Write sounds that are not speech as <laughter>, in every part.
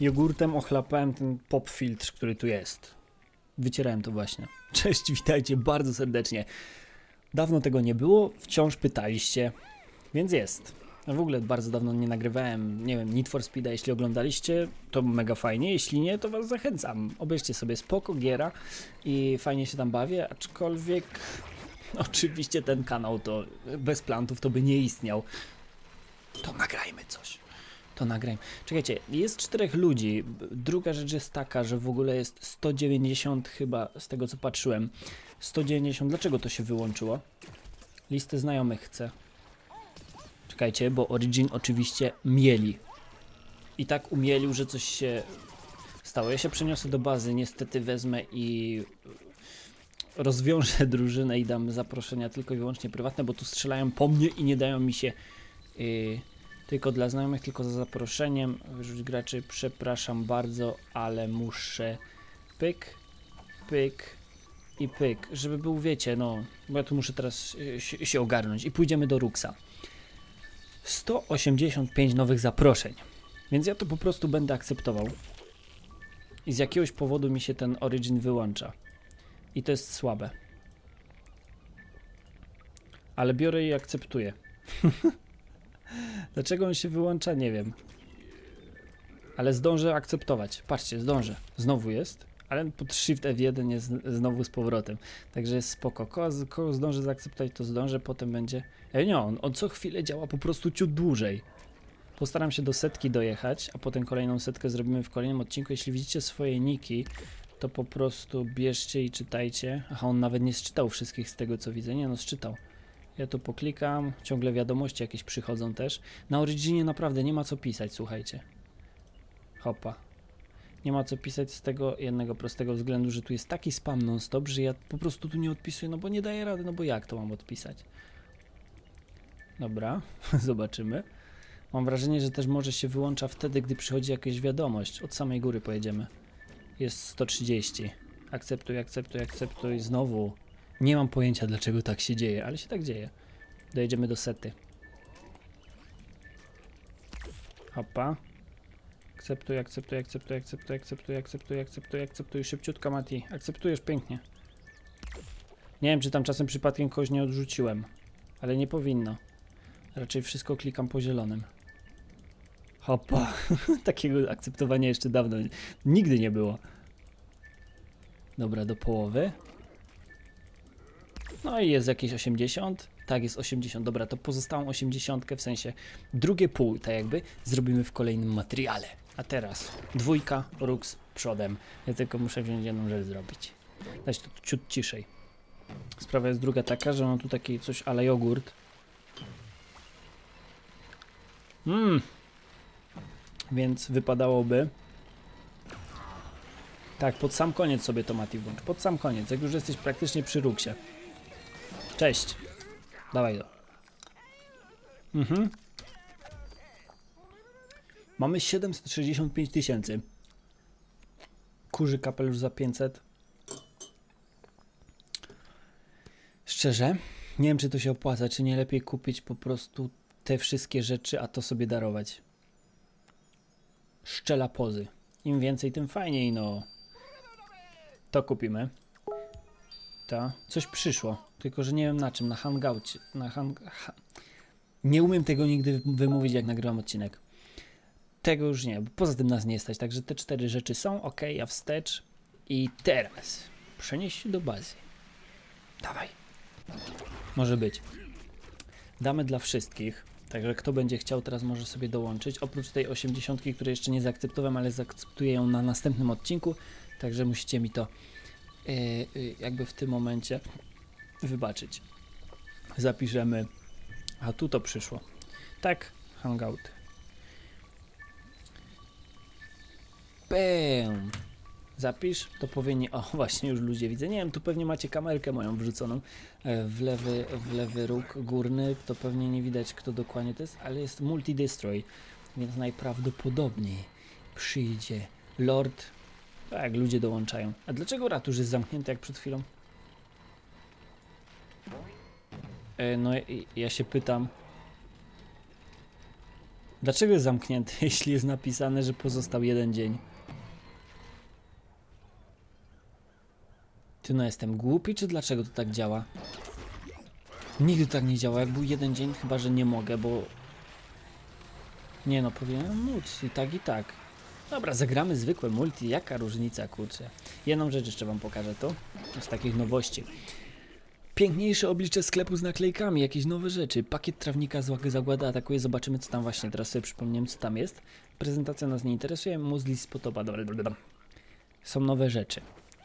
Jogurtem ochlapałem ten pop filtr, który tu jest. Wycierałem to właśnie. <laughs> Cześć, witajcie bardzo serdecznie. Dawno tego nie było, wciąż pytaliście, więc jest. W ogóle bardzo dawno nie nagrywałem, nie wiem, Need for Speeda, jeśli oglądaliście, to mega fajnie, jeśli nie, to was zachęcam. Obejrzcie sobie spoko giera i fajnie się tam bawię, aczkolwiek <laughs> oczywiście ten kanał to bez plantów to by nie istniał. To nagrajmy coś. To nagrajmy. Czekajcie, jest czterech ludzi. Druga rzecz jest taka, że w ogóle jest 190 chyba, z tego co patrzyłem. 190, dlaczego to się wyłączyło? Listy znajomych chcę. Czekajcie, bo Origin oczywiście mieli. I tak umielił, że coś się stało. Ja się przeniosę do bazy, niestety wezmę i rozwiążę <laughs> drużynę i dam zaproszenia tylko i wyłącznie prywatne, bo tu strzelają po mnie i nie dają mi się yy, tylko dla znajomych, tylko za zaproszeniem. Wyrzuć graczy, przepraszam bardzo, ale muszę pyk, pyk i pyk, żeby był, wiecie, no, bo ja tu muszę teraz yy, się, się ogarnąć i pójdziemy do Ruxa. 185 nowych zaproszeń, więc ja to po prostu będę akceptował. I z jakiegoś powodu mi się ten Origin wyłącza. I to jest słabe. Ale biorę i akceptuję. <laughs> Dlaczego on się wyłącza, nie wiem. Ale zdążę akceptować. Patrzcie, zdążę. Znowu jest, ale pod Shift F1 jest znowu z powrotem. Także jest spoko. Kogo, zdążę zaakceptować, to zdążę, potem będzie... Ej, nie, on, on co chwilę działa po prostu ciut dłużej. Postaram się do setki dojechać, a potem kolejną setkę zrobimy w kolejnym odcinku. Jeśli widzicie swoje niki, to po prostu bierzcie i czytajcie. Aha, on nawet nie zczytał wszystkich z tego co widzę. Nie, no zczytał. Ja tu poklikam, ciągle wiadomości jakieś przychodzą też. Na Originie naprawdę nie ma co pisać, słuchajcie. Hopa. Nie ma co pisać z tego jednego prostego względu, że tu jest taki spam non-stop, że ja po prostu tu nie odpisuję, no bo nie daję rady, no bo jak to mam odpisać? Dobra, <laughs> zobaczymy. Mam wrażenie, że też może się wyłącza wtedy, gdy przychodzi jakaś wiadomość. Od samej góry pojedziemy. Jest 130. Akceptuj, akceptuj, akceptuj. Znowu. Nie mam pojęcia, dlaczego tak się dzieje, ale się tak dzieje. Dojedziemy do sety. Hopa. Akceptuj, akceptuj, akceptuj, akceptuj, akceptuj, akceptuj, akceptuj, akceptuj. Szybciutko, Mati. Akceptujesz pięknie. Nie wiem, czy tam czasem przypadkiem kogoś nie odrzuciłem. Ale nie powinno. Raczej wszystko klikam po zielonym. Hopa. <laughs> Takiego akceptowania jeszcze dawno nigdy nie było. Dobra, do połowy. No i jest jakieś 80. Tak, jest 80. Dobra, to pozostałą 80 w sensie drugie pół, tak jakby, zrobimy w kolejnym materiale. A teraz dwójka, Rux przodem. Ja tylko muszę wziąć jedną rzecz zrobić. Dać to ciut ciszej. Sprawa jest druga taka, że mam tu taki coś ale jogurt. Mmm. Więc wypadałoby tak, pod sam koniec sobie to Mati włącz. Pod sam koniec, jak już jesteś praktycznie przy Ruxie. Cześć. Dawaj to. Mhm. Mamy 765 tysięcy. Kurzy kapelusz za 500. Szczerze, nie wiem czy to się opłaca, czy nie lepiej kupić po prostu te wszystkie rzeczy, a to sobie darować. Szczela pozy. Im więcej, tym fajniej, no. To kupimy. Coś przyszło, tylko że nie wiem na czym, na hangoucie. Na hang... Ha... Nie umiem tego nigdy wymówić, jak nagrywam odcinek. Tego już nie, bo poza tym nas nie stać, także te cztery rzeczy są, ok, ja wstecz. I teraz przenieść się do bazy. Dawaj. Może być. Damy dla wszystkich. Także kto będzie chciał, teraz może sobie dołączyć. Oprócz tej 80, której jeszcze nie zaakceptowałem, ale zaakceptuję ją na następnym odcinku. Także musicie mi to jakby w tym momencie wybaczyć. Zapiszemy. A tu to przyszło. Tak, hangout. Bam. Zapisz, to powinni. O, <laughs> właśnie już ludzie widzę. Nie wiem, tu pewnie macie kamerkę moją wrzuconą e, w lewy, w lewy róg górny. To pewnie nie widać, kto dokładnie to jest, ale jest multi-destroy, więc najprawdopodobniej przyjdzie Lord. Tak, ludzie dołączają. A dlaczego ratusz jest zamknięty jak przed chwilą? E, no, ja się pytam. Dlaczego jest zamknięty, <laughs> jeśli jest napisane, że pozostał jeden dzień? Ty no jestem głupi, czy dlaczego to tak działa? Nigdy tak nie działa, jak był jeden dzień, chyba że nie mogę, bo... Nie no, powinienem móc i tak i tak. Dobra, zagramy zwykłe multi, jaka różnica, kurczę. Jedną rzecz jeszcze wam pokażę tu, z takich nowości. Piękniejsze oblicze sklepu z naklejkami, jakieś nowe rzeczy. Pakiet trawnika z zagłady atakuje, zobaczymy co tam właśnie, teraz sobie przypomniałem co tam jest. Prezentacja nas nie interesuje, muzdli spodoba, dobra, dobra, dobra. Są nowe rzeczy.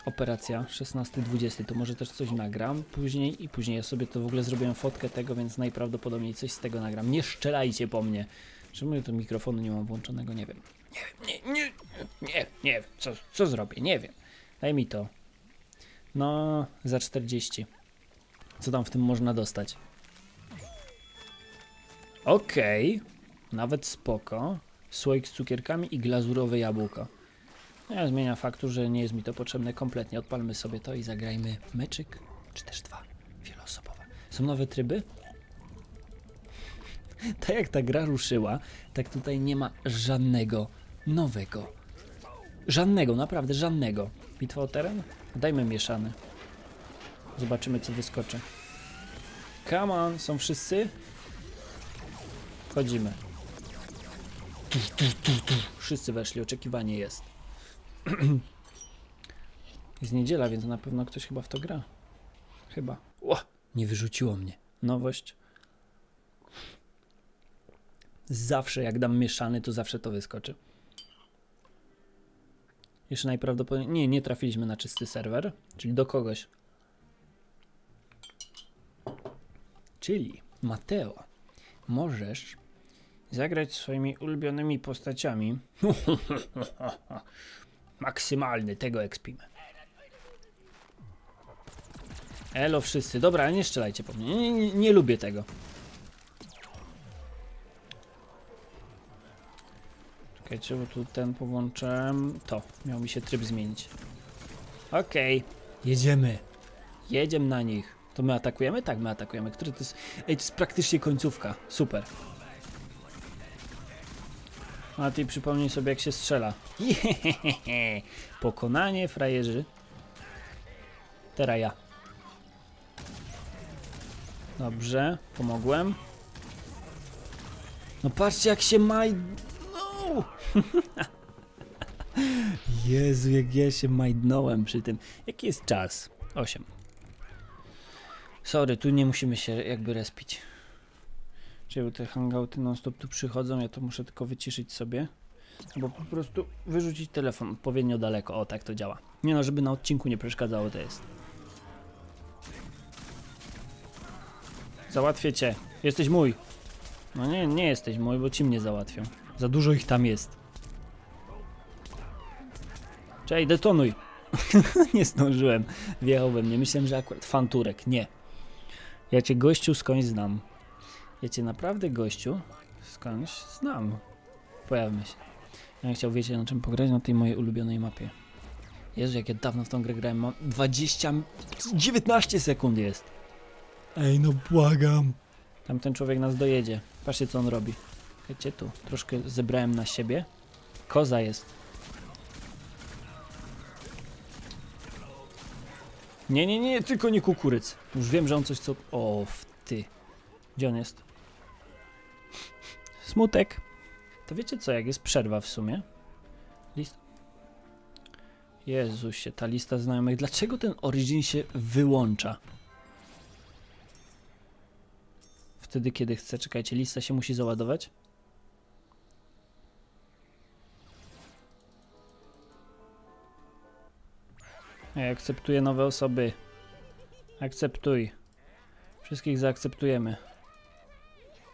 Operacja 16-20, to może też coś nagram później i później ja sobie to w ogóle zrobiłem fotkę tego, więc najprawdopodobniej coś z tego nagram. Nie szczelajcie po mnie. Czemu ja to mikrofonu nie mam włączonego, nie wiem. Nie nie, nie, nie, nie wiem, co, co zrobię, nie wiem. Daj mi to. No, za 40. Co tam w tym można dostać? Okej, okay. nawet spoko. Słoik z cukierkami i glazurowe jabłko. Nie zmienia faktu, że nie jest mi to potrzebne kompletnie. Odpalmy sobie to i zagrajmy meczyk, czy też dwa, wieloosobowe. Są nowe tryby? <laughs> tak jak ta gra ruszyła, tak tutaj nie ma żadnego nowego. Żadnego, naprawdę żadnego. Bitwa o teren? Dajmy mieszany. Zobaczymy, co wyskoczy. Come on, są wszyscy? Wchodzimy. Wszyscy weszli, oczekiwanie jest. <clears throat> jest niedziela, więc na pewno ktoś chyba w to gra. Chyba. O, nie wyrzuciło mnie. Nowość. Zawsze jak dam mieszany, to zawsze to wyskoczy. Jeszcze najprawdopodobniej... Nie, nie trafiliśmy na czysty serwer, czyli do kogoś. Czyli, Mateo, możesz zagrać swoimi ulubionymi postaciami. <laughs> Maksymalny, tego ekspimy. Elo wszyscy. Dobra, nie strzelajcie po mnie. Nie, nie, nie lubię tego. Czekajcie, bo tu ten powłączyłem. To, miał mi się tryb zmienić. Okej, okay. jedziemy. Jedziemy na nich. To my atakujemy? Tak, my atakujemy. Który to jest... Ej, to jest praktycznie końcówka. Super. A ty przypomnij sobie jak się strzela. Jehehehe. <laughs> Pokonanie frajerzy. Teraz ja. Dobrze, pomogłem. No patrzcie jak się maj... <laughs> Jezu, jak ja się majdnąłem przy tym. Jaki jest czas? 8. Sorry, tu nie musimy się jakby respić. Czyli te hangouty non stop tu przychodzą, ja to muszę tylko wyciszyć sobie. Bo po prostu wyrzucić telefon odpowiednio daleko. O, tak to działa. Nie no, żeby na odcinku nie przeszkadzało, to jest. Załatwię cię. Jesteś mój. No nie, nie jesteś mój, bo ci mnie załatwią. Za dużo ich tam jest. Cześć, detonuj. <laughs> nie zdążyłem. Wjechał we mnie. Myślałem, że akurat fanturek. Nie. Ja cię gościu skądś znam. Ja cię naprawdę gościu skądś znam. Pojawmy się. Ja bym chciał, wiecie, na czym pograć? Na tej mojej ulubionej mapie. Jezu, jak ja dawno w tą grę grałem. Mam 20... 19 sekund jest. Ej, no błagam. Tamten człowiek nas dojedzie. Patrzcie, co on robi. Wiecie, tu. Troszkę zebrałem na siebie. Koza jest. Nie, nie, nie, tylko nie kukuryc. Już wiem, że on coś co... O, w ty. Gdzie on jest? Smutek. To wiecie co, jak jest przerwa w sumie? List... Jezusie, ta lista znajomych. Dlaczego ten Origin się wyłącza? Wtedy, kiedy chcę. Czekajcie, lista się musi załadować. Akceptuję nowe osoby. Akceptuj. Wszystkich zaakceptujemy.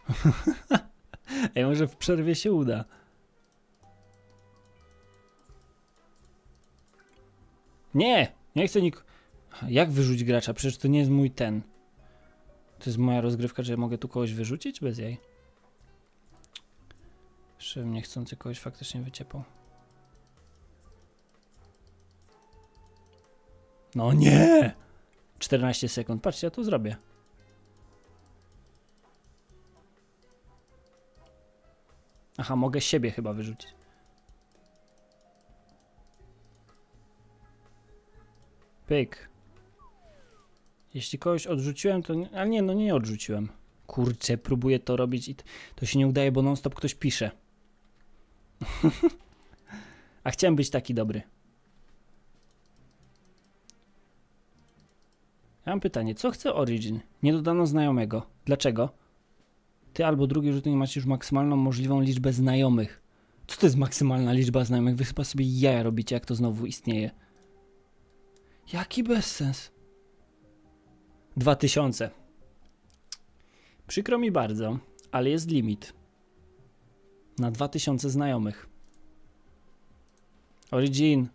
<laughs> Ej, może w przerwie się uda. Nie! Nie chcę nik... Jak wyrzucić gracza? Przecież to nie jest mój ten. To jest moja rozgrywka, że mogę tu kogoś wyrzucić bez jej? Żebym niechcący kogoś faktycznie wyciepał. No nie! 14 sekund. Patrzcie, ja to zrobię. Aha, mogę siebie chyba wyrzucić. Pyk. Jeśli kogoś odrzuciłem, to... Nie, ale nie, no nie odrzuciłem. Kurczę, próbuję to robić i to się nie udaje, bo non stop ktoś pisze. <laughs> A chciałem być taki dobry. Mam pytanie, co chce Origin? Nie dodano znajomego. Dlaczego? Ty albo drugi użytkownik macie już maksymalną możliwą liczbę znajomych. Co to jest maksymalna liczba znajomych? Wy chyba sobie jaja robicie, jak to znowu istnieje. Jaki bezsens. 2000. Przykro mi bardzo, ale jest limit. Na 2000 znajomych. Origin,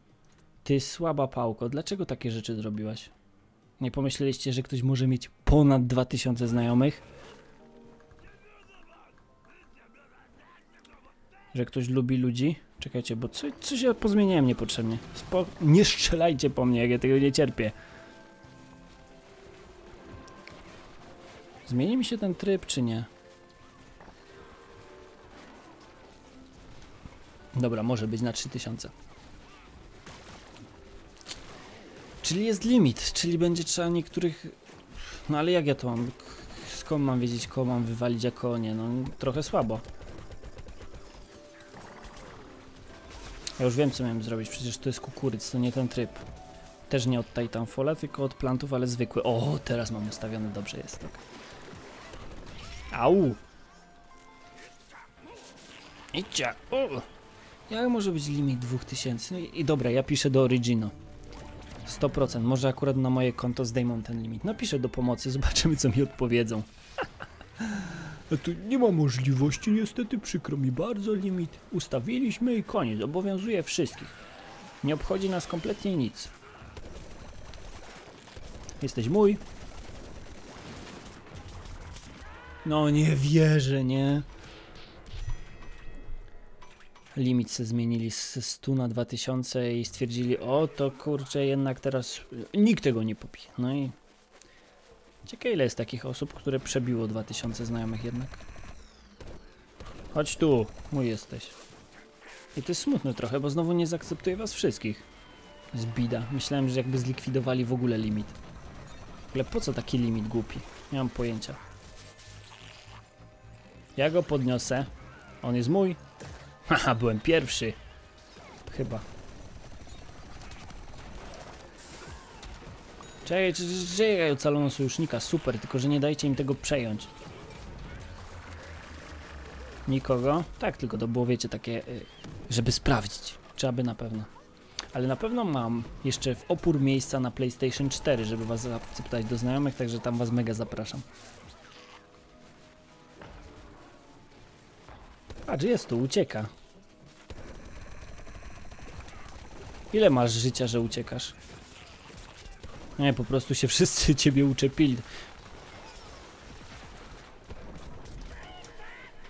ty słaba pałko, dlaczego takie rzeczy zrobiłaś? Nie pomyśleliście, że ktoś może mieć ponad 2000 znajomych? Że ktoś lubi ludzi? Czekajcie, bo co, coś ja pozmieniałem niepotrzebnie. Spo... Nie strzelajcie po mnie, jak ja tego nie cierpię. Zmieni mi się ten tryb, czy nie? Dobra, może być na 3000. Czyli jest limit, czyli będzie trzeba niektórych... No ale jak ja to mam? Skąd mam wiedzieć, kogo mam wywalić, a kogo nie? No trochę słabo. Ja już wiem, co miałem zrobić, przecież to jest kukuryc, to nie ten tryb. Też nie od Titanfalla, tylko od plantów, ale zwykły. O, teraz mam ustawiony, dobrze jest, tak. Au! Idźcie! Jak może być limit 2000? No i, i dobra, ja piszę do Origino. 100%, może akurat na moje konto zdejmą ten limit. Napiszę do pomocy, <laughs> zobaczymy co mi odpowiedzą. A <laughs> tu nie ma możliwości, niestety, przykro mi bardzo, limit ustawiliśmy i koniec, obowiązuje wszystkich. Nie obchodzi nas kompletnie nic. Jesteś mój. No nie wierzę, nie? Limit se zmienili z 100 na 2000 i stwierdzili, o to kurczę, jednak teraz nikt tego nie popije. No i ciekawe ile jest takich osób, które przebiło 2000 znajomych jednak. Chodź tu, mój jesteś. I to jest smutne trochę, bo znowu nie zaakceptuję was wszystkich. To jest bida. Myślałem, że jakby zlikwidowali w ogóle limit. Ale po co taki limit głupi? Nie mam pojęcia. Ja go podniosę. On jest mój. Haha, byłem pierwszy. Chyba. Czekaj, czekaj, ocalono sojusznika, super, tylko że nie dajcie im tego przejąć. Nikogo? Tak, tylko to było, wiecie, takie, y, żeby sprawdzić. Trzeba by na pewno. Ale na pewno mam jeszcze w opór miejsca na PlayStation 4, żeby was zaakceptować do znajomych, także tam was mega zapraszam. Patrz, jest tu, ucieka. Ile masz życia, że uciekasz? Nie, po prostu się wszyscy <laughs> ciebie uczepili.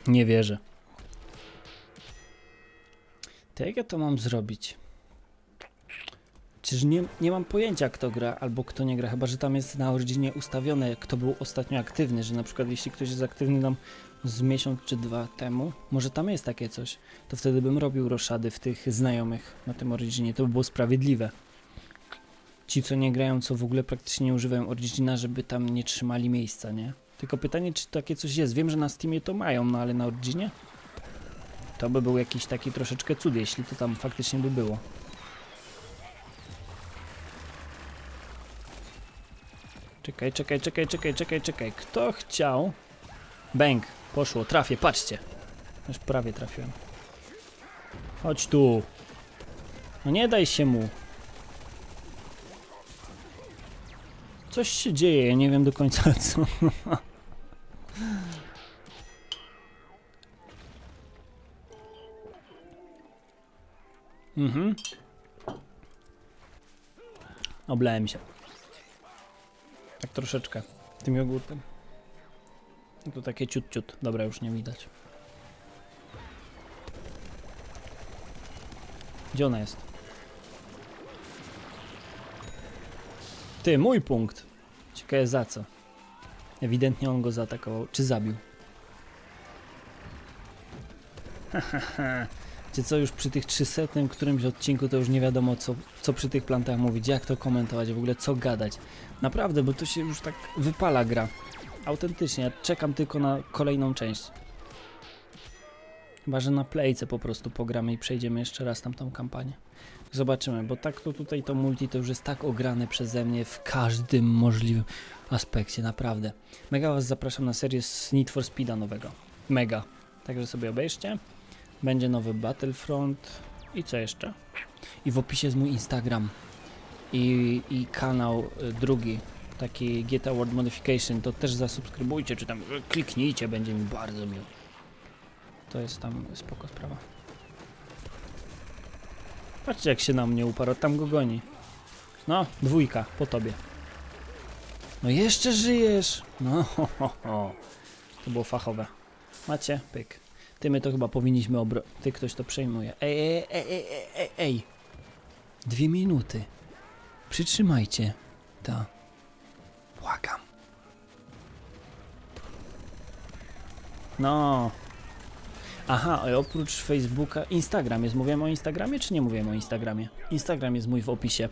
Nie wierzę. To jak ja to mam zrobić? Czyż nie, nie mam pojęcia kto gra albo kto nie gra, chyba że tam jest na Originie ustawione kto był ostatnio aktywny, że na przykład jeśli ktoś jest aktywny tam z miesiąc czy dwa temu, może tam jest takie coś, to wtedy bym robił roszady w tych znajomych na tym Originie, to by było sprawiedliwe. Ci co nie grają, co w ogóle praktycznie nie używają Origina, żeby tam nie trzymali miejsca, nie? Tylko pytanie, czy takie coś jest. Wiem, że na Steamie to mają, no ale na Originie? To by był jakiś taki troszeczkę cud, jeśli to tam faktycznie by było. Czekaj, czekaj, czekaj, czekaj, czekaj, czekaj. Kto chciał? Bęk, poszło, trafię, patrzcie. Już prawie trafiłem. Chodź tu. No nie daj się mu. Coś się dzieje, ja nie wiem do końca <laughs> co. mhm. Oblałem się. Tak troszeczkę. Tym jogurtem. No to takie ciut ciut. Dobra, już nie widać. Gdzie ona jest? Ty, mój punkt. Ciekawe za co. Ewidentnie on go zaatakował. Czy zabił? <laughs> Co już przy tych 300 którymś odcinku to już nie wiadomo co, co przy tych plantach mówić, jak to komentować, w ogóle co gadać. Naprawdę, bo to się już tak wypala gra. Autentycznie, ja czekam tylko na kolejną część. Chyba, że na playce po prostu pogramy i przejdziemy jeszcze raz tamtą kampanię. Zobaczymy, bo tak to tutaj to multi to już jest tak ograne przeze mnie w każdym możliwym aspekcie, naprawdę. Mega was zapraszam na serię z Need for Speeda nowego. Mega. Także sobie obejrzcie. Będzie nowy Battlefront i co jeszcze? I w opisie jest mój Instagram i, i kanał y, drugi, taki GTA World Modification, to też zasubskrybujcie, czy tam y, kliknijcie, będzie mi bardzo miło. To jest tam spoko sprawa. Patrzcie jak się na mnie uparł, tam go goni. No, dwójka, po tobie. No jeszcze żyjesz! No, <laughs> ho, ho, ho. To było fachowe. Macie? Pyk. Ty my to chyba powinniśmy obro... Ty ktoś to przejmuje. Ej, ej, ej, ej, ej, ej. Dwie minuty. Przytrzymajcie. Ta. Błagam. No. Aha, oprócz Facebooka, Instagram jest. Mówiłem o Instagramie, czy nie mówiłem o Instagramie? Instagram jest mój w opisie.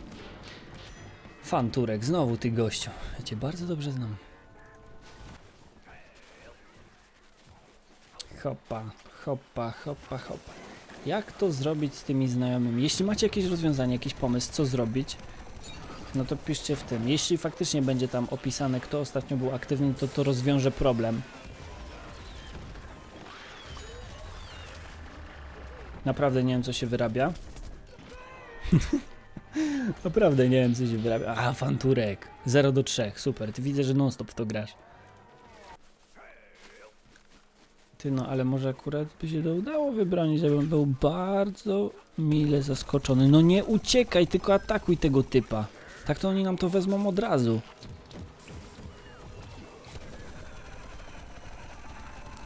Fanturek, znowu ty gościu. Ja cię bardzo dobrze znam. Hopa, hopa, hopa, hopa. Jak to zrobić z tymi znajomymi? Jeśli macie jakieś rozwiązanie, jakiś pomysł, co zrobić, no to piszcie w tym. Jeśli faktycznie będzie tam opisane, kto ostatnio był aktywny, to to rozwiąże problem. Naprawdę nie wiem, co się wyrabia. <laughs> Naprawdę nie wiem, co się wyrabia. A, fanturek. 0 do 3, super. Ty widzę, że non-stop w to grasz. Ty no, ale może akurat by się to udało wybronić, żebym był bardzo mile zaskoczony. No nie uciekaj, tylko atakuj tego typa. Tak to oni nam to wezmą od razu.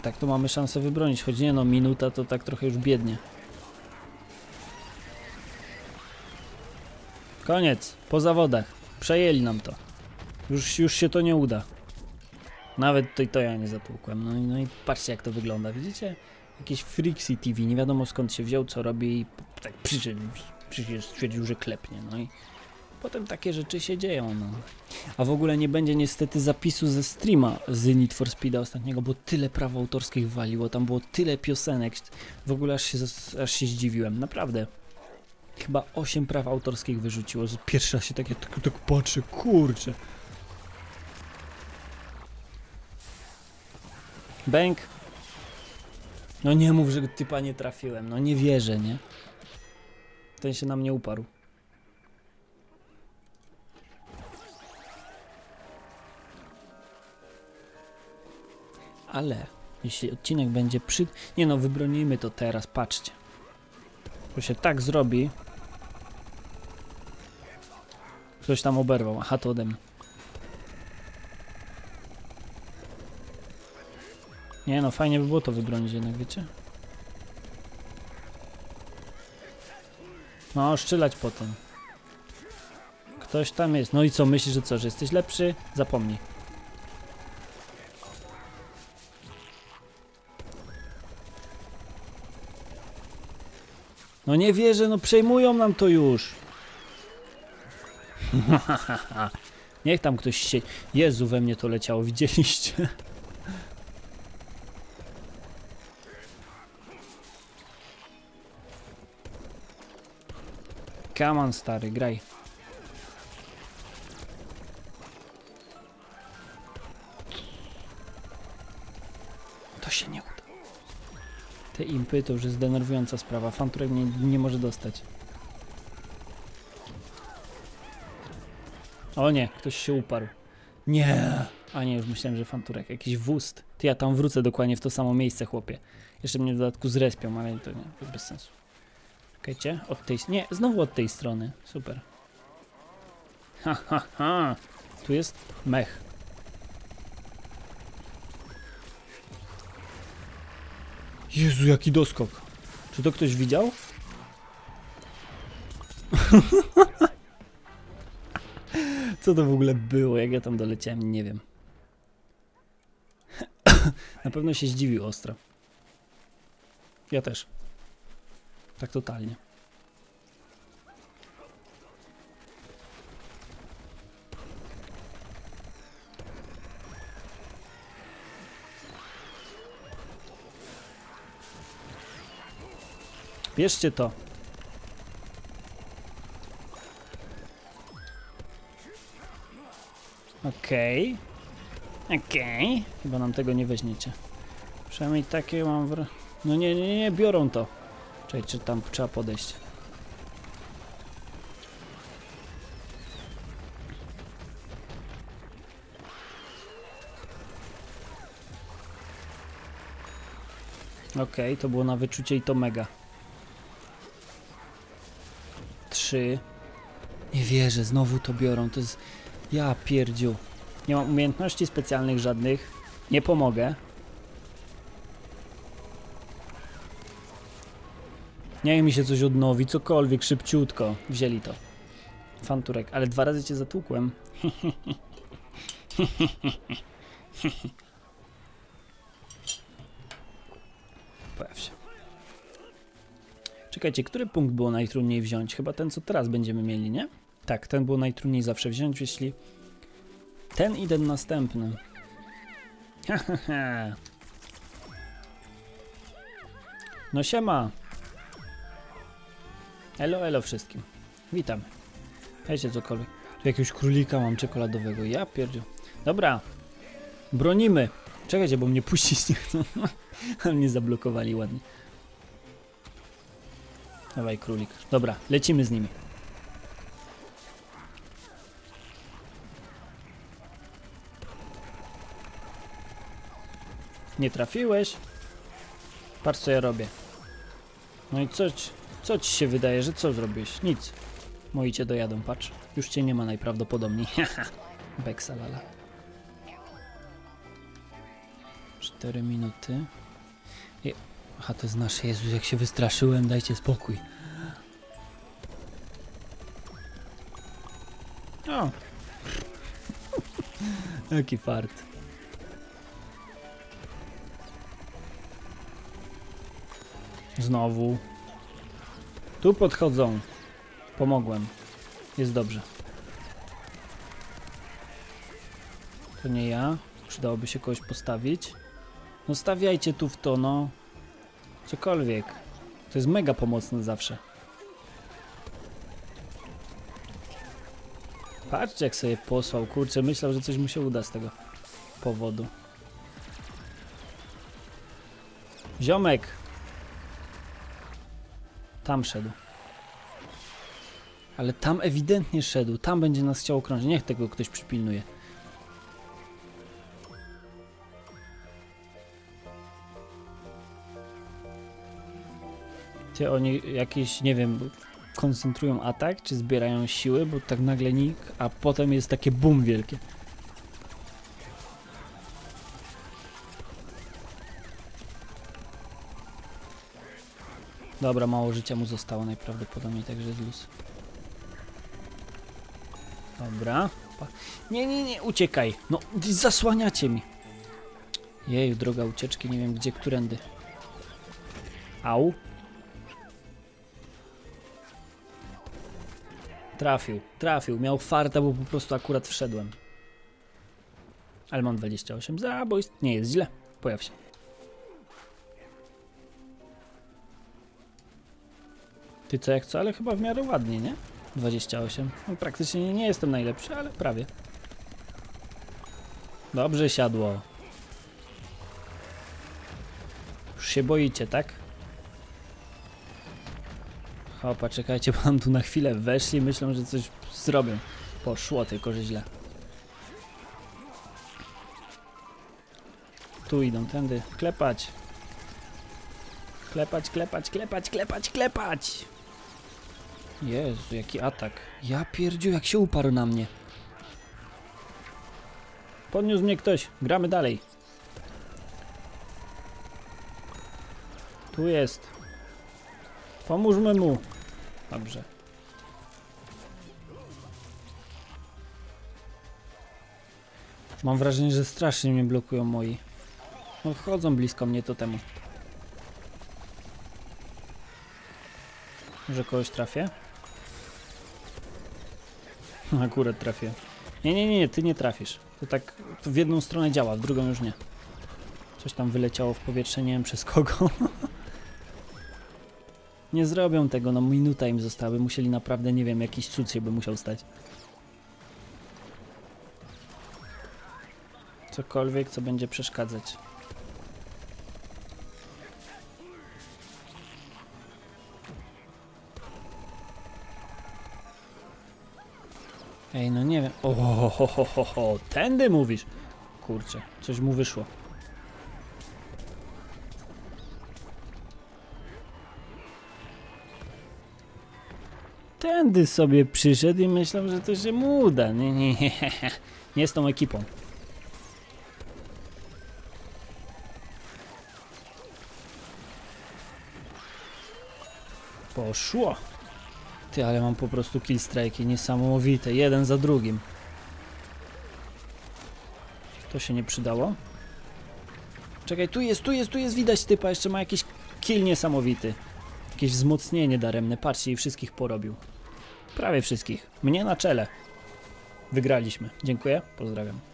Tak to mamy szansę wybronić, choć nie no, minuta to tak trochę już biednie. Koniec, po zawodach. Przejęli nam to. Już, już się to nie uda. Nawet to i to ja nie zatłukłem. No, no i patrzcie jak to wygląda, widzicie? Jakieś Freaksy TV, nie wiadomo skąd się wziął, co robi i tak przyszedł, przyszedł stwierdził, że klepnie. No i potem takie rzeczy się dzieją, no. A w ogóle nie będzie niestety zapisu ze streama z Need for Speeda ostatniego, bo tyle praw autorskich waliło, tam było tyle piosenek, w ogóle aż się, aż się zdziwiłem, naprawdę. Chyba 8 praw autorskich wyrzuciło, raz się takie, tak, tak patrzę, kurczę. Bęk. No nie mów, że typa nie trafiłem, no nie wierzę, nie? Ten się na mnie uparł. Ale jeśli odcinek będzie przy... Nie no, wybronimy to teraz, patrzcie. To się tak zrobi. Ktoś tam oberwał, aha to ode mnie. Nie no, fajnie by było to wybronić jednak, wiecie? No, szczylać potem. Ktoś tam jest. No i co, myślisz, że co, że jesteś lepszy? Zapomnij. No nie wierzę, no przejmują nam to już. <laughs> Niech tam ktoś się... Jezu, we mnie to leciało, widzieliście? Come on, stary, graj. To się nie uda. Te impy to już jest denerwująca sprawa. Fanturek nie, nie może dostać. O nie, ktoś się uparł. Nie! A nie, już myślałem, że fanturek. Jakiś wózd. Ty, ja tam wrócę dokładnie w to samo miejsce, chłopie. Jeszcze mnie w dodatku zrespią, ale to nie, to bez sensu. Czekajcie, od tej... Nie, znowu od tej strony. Super. Ha, ha, ha. Tu jest mech. Jezu, jaki doskok. Czy to ktoś widział? <laughs> Co to w ogóle było? Jak ja tam doleciałem? Nie wiem. <coughs> Na pewno się zdziwił ostro. Ja też. Tak totalnie. Bierzcie to. Okej. Okej. Chyba nam tego nie weźmiecie. Przynajmniej takie mam wr... No nie, nie, nie, biorą to. Czekaj, czy tam trzeba podejść. Okej, to było na wyczucie i to mega. Trzy. Nie wierzę, znowu to biorą. To jest... Ja pierdziu. Nie mam umiejętności specjalnych żadnych. Nie pomogę. Niech mi się coś odnowi, cokolwiek, szybciutko. Wzięli to. Fanturek, ale dwa razy cię zatłukłem. <laughs> Pojaw się. Czekajcie, który punkt było najtrudniej wziąć? Chyba ten, co teraz będziemy mieli, nie? Tak, ten było najtrudniej zawsze wziąć, jeśli... Ten i ten następny. <laughs> no siema. Elo, elo wszystkim. Witam. Hejcie cokolwiek. Tu jakiegoś królika mam czekoladowego. Ja pierdziu. Dobra. Bronimy. Czekajcie, bo mnie puścić nie chcą. <laughs> Mnie zablokowali ładnie. Dawaj królik. Dobra, lecimy z nimi. Nie trafiłeś? Patrz co ja robię. No i co, ci- co ci się wydaje, że co zrobiłeś? Nic. Moi cię dojadą, patrz. Już cię nie ma najprawdopodobniej. <laughs> Haha. Beksa lala. 4 minuty. I... Aha, to jest nasz Jezus, jak się wystraszyłem, dajcie spokój. O! <laughs> Jaki fart. Znowu. Tu podchodzą. Pomogłem. Jest dobrze. To nie ja. Przydałoby się kogoś postawić. No stawiajcie tu w to, no. Cokolwiek. To jest mega pomocne zawsze. Patrzcie jak sobie posłał. Kurczę, myślał, że coś mu się uda z tego powodu. Ziomek! Tam szedł. Ale tam ewidentnie szedł. Tam będzie nas chciał okrążyć. Niech tego ktoś przypilnuje. Ty oni jakieś, nie wiem, koncentrują atak, czy zbierają siły, bo tak nagle nikt, a potem jest takie bum wielkie. Dobra, mało życia mu zostało najprawdopodobniej, także jest luz. Dobra. Nie, nie, nie, uciekaj. No, zasłaniacie mi. Jeju, droga ucieczki, nie wiem gdzie, którędy. Au. Trafił, trafił. Miał farta, bo po prostu akurat wszedłem. Ale mam 28 zabójstw. Nie jest źle. Pojaw się. Ty co jak co, ale chyba w miarę ładnie, nie? 28. No, praktycznie nie, jestem najlepszy, ale prawie. Dobrze siadło. Już się boicie, tak? Hopa, czekajcie, nam tu na chwilę weszli, myślą, że coś zrobią. Poszło tylko, że źle. Tu idą, tędy. Klepać. Klepać, klepać, klepać, klepać, klepać! Jezu, jaki atak. Ja pierdziu, jak się uparł na mnie. Podniósł mnie ktoś. Gramy dalej. Tu jest. Pomóżmy mu. Dobrze. Mam wrażenie, że strasznie mnie blokują moi. No chodzą blisko mnie to temu. Może kogoś trafię? <laughs> Akurat trafię. Nie, nie, nie, ty nie trafisz. To tak w jedną stronę działa, w drugą już nie. Coś tam wyleciało w powietrze, nie wiem przez kogo. <laughs> nie zrobią tego, no minuta im zostały. Musieli naprawdę, nie wiem, jakiś cud się by musiał stać. Cokolwiek, co będzie przeszkadzać. Ej, no nie wiem. O, ho, ho, ho, ho, ho. tędy mówisz. Kurczę, coś mu wyszło. Tędy sobie przyszedł i myślał, że to się mu uda. Nie, nie, nie. Nie z tą ekipą. Poszło. Ty, ale mam po prostu kill strike niesamowite, jeden za drugim. To się nie przydało. Czekaj, tu jest, tu jest, tu jest, widać typa, jeszcze ma jakiś kill niesamowity. Jakieś wzmocnienie daremne, patrzcie, i wszystkich porobił. Prawie wszystkich. Mnie na czele. Wygraliśmy. Dziękuję, pozdrawiam.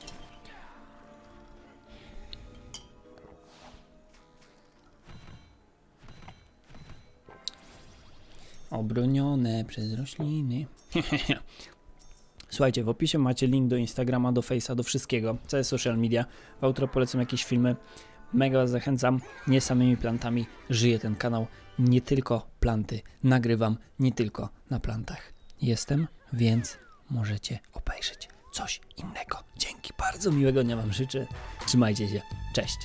Obronione przez rośliny. <laughs> Słuchajcie, w opisie macie link do Instagrama, do Face'a, do wszystkiego, całe social media. W outro polecam jakieś filmy. Mega was zachęcam. Nie samymi plantami żyje ten kanał. Nie tylko planty nagrywam, nie tylko na plantach jestem, więc możecie obejrzeć coś innego. Dzięki, bardzo miłego dnia wam życzę. Trzymajcie się. Cześć.